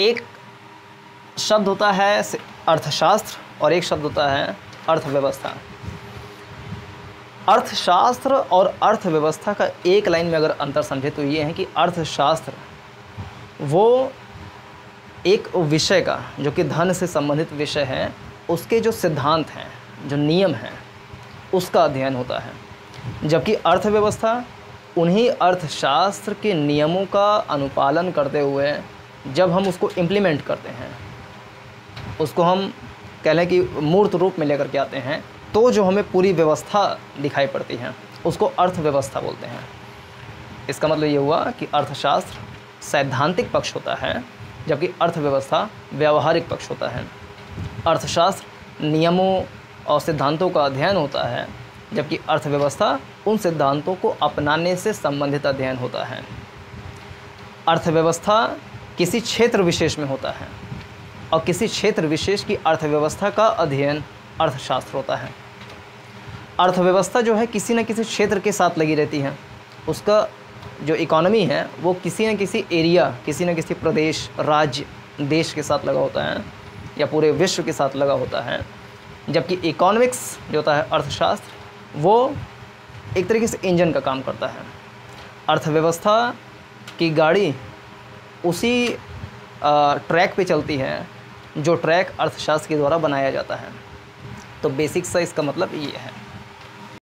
एक शब्द होता है अर्थशास्त्र और एक शब्द होता है अर्थव्यवस्था। अर्थशास्त्र और अर्थव्यवस्था का एक लाइन में अगर अंतर समझे तो ये है कि अर्थशास्त्र वो एक विषय का, जो कि धन से संबंधित विषय है, उसके जो सिद्धांत हैं, जो नियम हैं, उसका अध्ययन होता है। जबकि अर्थव्यवस्था उन्हीं अर्थशास्त्र के नियमों का अनुपालन करते हुए जब हम उसको इम्प्लीमेंट करते हैं, उसको हम कह लें कि मूर्त रूप में लेकर के आते हैं तो जो हमें पूरी व्यवस्था दिखाई पड़ती है, उसको अर्थव्यवस्था बोलते हैं। इसका मतलब ये हुआ कि अर्थशास्त्र सैद्धांतिक पक्ष होता है, जबकि अर्थव्यवस्था व्यावहारिक पक्ष होता है। अर्थशास्त्र नियमों और सिद्धांतों का अध्ययन होता है, जबकि अर्थव्यवस्था उन सिद्धांतों को अपनाने से संबंधित अध्ययन होता है। अर्थव्यवस्था किसी क्षेत्र विशेष में होता है और किसी क्षेत्र विशेष की अर्थव्यवस्था का अध्ययन अर्थशास्त्र होता है। अर्थव्यवस्था जो है किसी न किसी क्षेत्र के साथ लगी रहती है। उसका जो इकोनॉमी है, वो किसी न किसी एरिया किसी न किसी प्रदेश, राज्य, देश के साथ लगा होता है या पूरे विश्व के साथ लगा होता है। जबकि इकोनॉमिक्स जो होता है अर्थशास्त्र, वो एक तरीके से इंजन का काम करता है। अर्थव्यवस्था की गाड़ी उसी ट्रैक पे चलती है, जो ट्रैक अर्थशास्त्र के द्वारा बनाया जाता है। तो बेसिक सा इसका मतलब ये है।